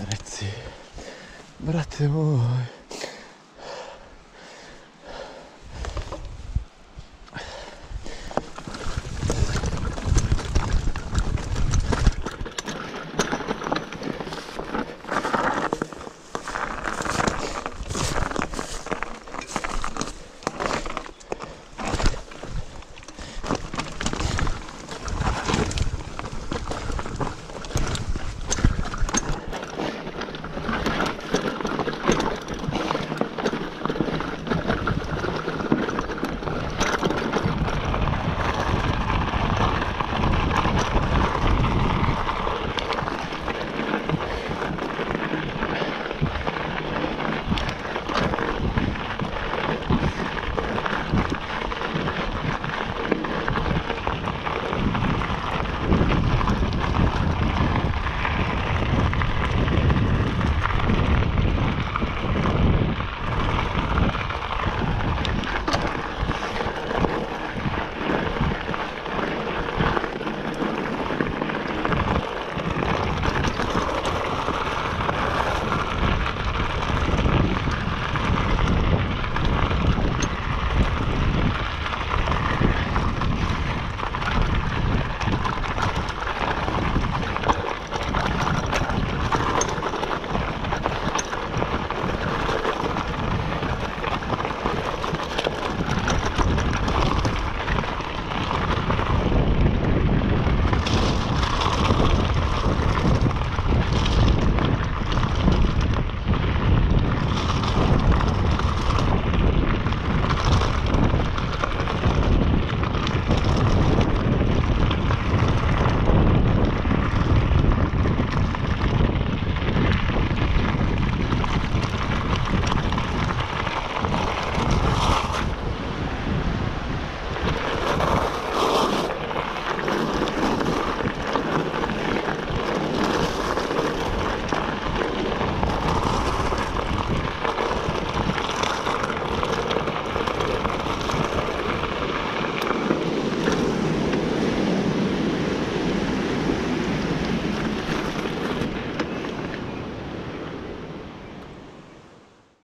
Reci, brate moj.